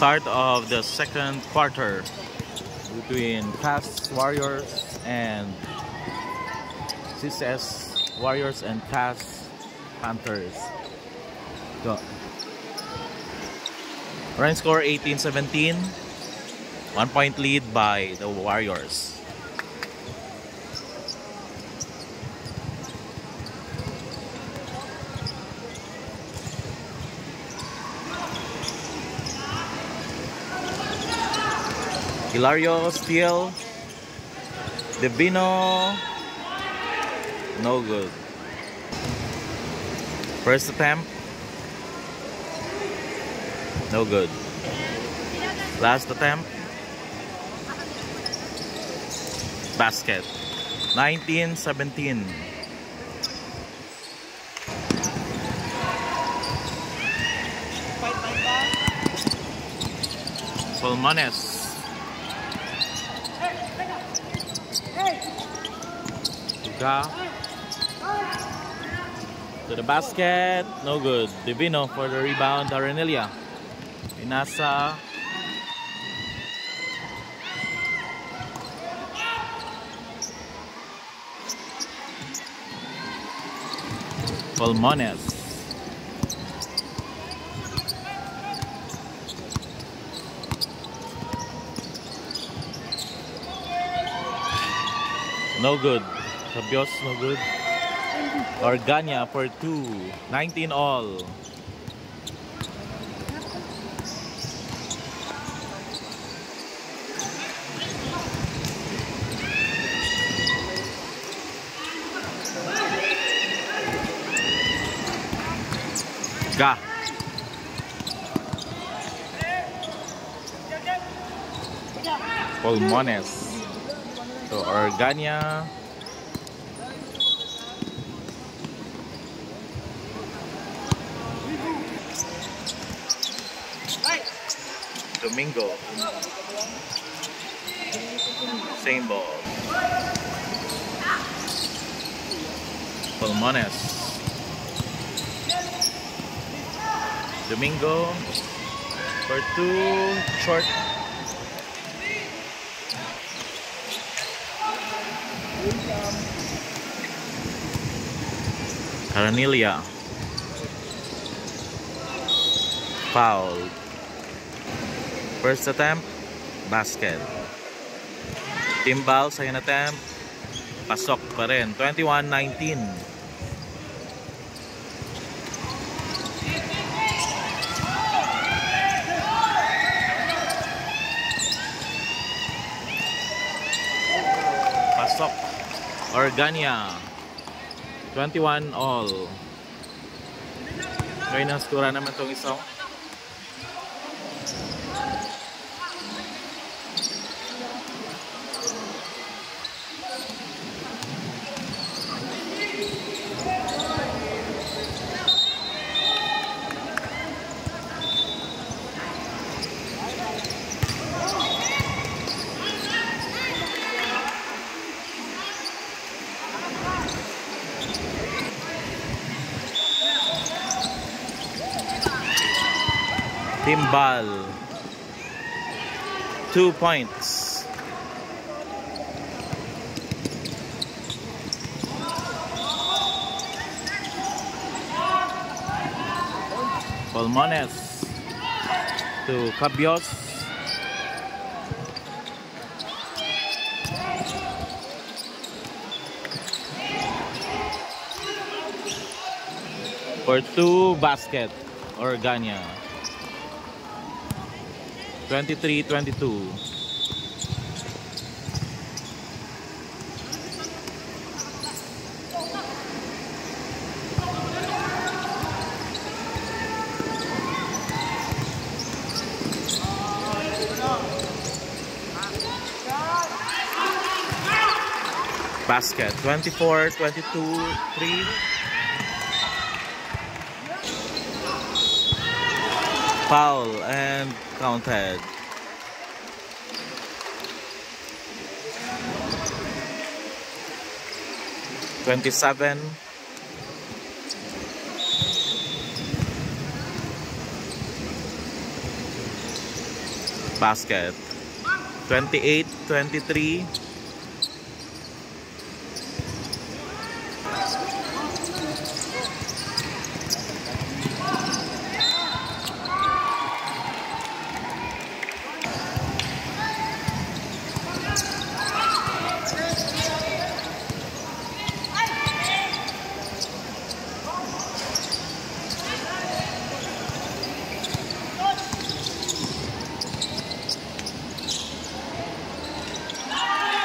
start of the second quarter between CAS Warriors and CCS Warriors and CAS Panthers. Go. Run score 18-17. One point lead by the Warriors. Hilario steal. Divino. No good. First attempt. No good. Last attempt. Basket. 19-17. Pulmones. To the basket. No good. Divino for the rebound. Arenelia. Inasa. Pulmones. No good. Sabios, no good. Organia for 2. 19 all. Ga. Pulmones. So Organia. Domingo. Same ball. Domingo for two short. Caranelia. Foul. First attempt, basket. Timbal, second attempt, pasok pa rin. 21-19. Pasok. Organia. 21 all. Ngayon ang skura naman itong isang. Timbal. Two points. Pulmones to Cabios. For two basket, Organia. 23-22. Basket 24, 22, 3. Foul and counted. Twenty-seven. basket. 28-23.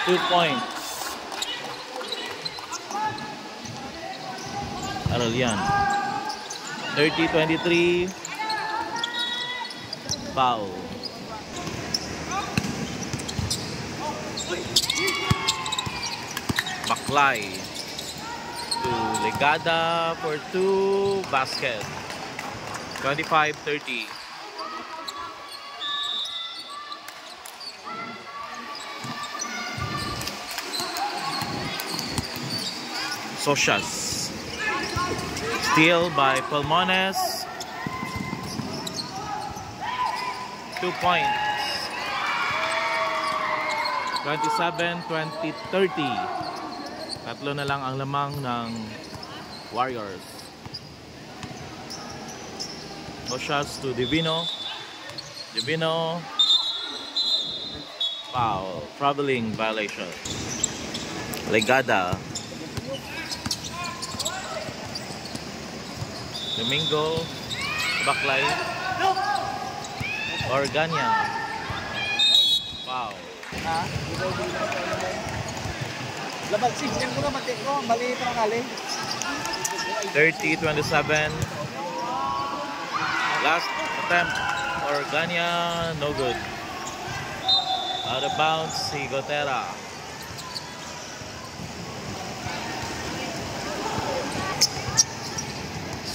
Two points. Aral yan. 30-23. Foul. Baklay to Legada for two basket. 25-30. Socias. Steal by Pulmones. Two points. 27, 20, 30. Tatlo na lang ang lamang ng Warriors. Socias to Divino. Divino. Foul. Traveling violation. Legada. Domingo, Baklay, Organia. Wow. Ha? Labag signal ko na mati ko, mali pa ng ali. 30-27. Last attempt. Organia, no good. Out of bounds si Gotera.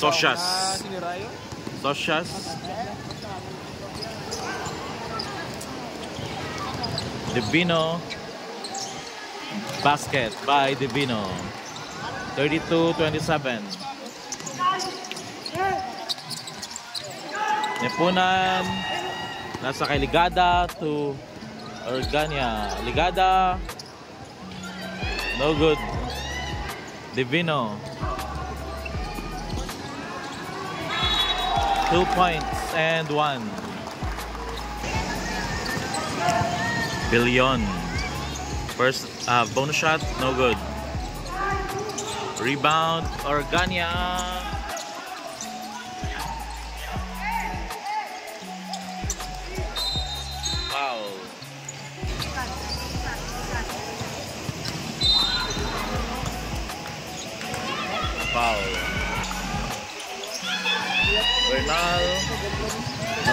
Sinirayo? Socias. Divino. Basket by Divino. 32-27. Nepunan. Nasa kay Ligada to Organia. Ligada. No good. Divino. Two points and one. Billion. First uh, bonus shot, no good. Rebound, Organia.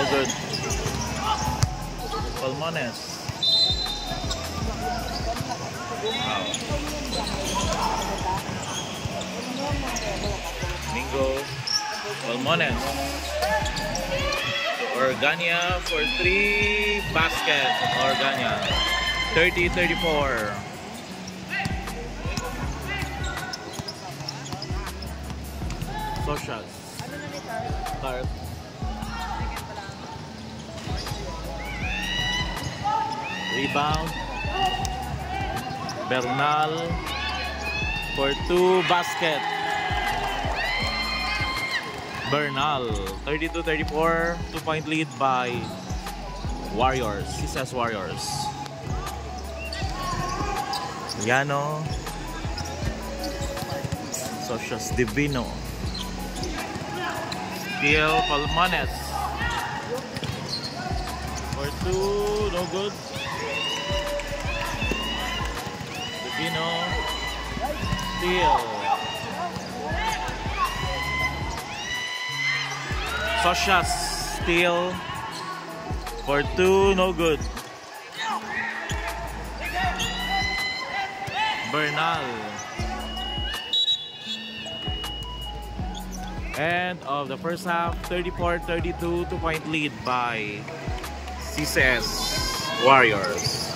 Good. Pulmones. Foul. Mingo. Pulmones. Organia for three. Basket. Organia. 30-34. Socias. Carp. Rebound. Bernal for two basket. Bernal 32-34 two point lead by Warriors. Says Warriors. Yano Socias Divino Steal Pulmones for two no good Steal Socias steal for two, no good. Bernal. End of the first half, 34-32, two-point lead by CCS Warriors.